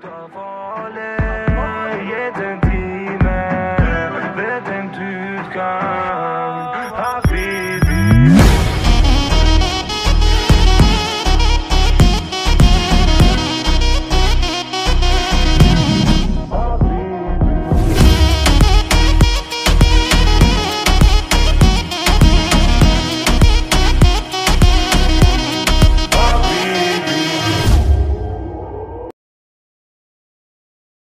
Shqiptar polle, jetën time, vetën tytë kam, hafi.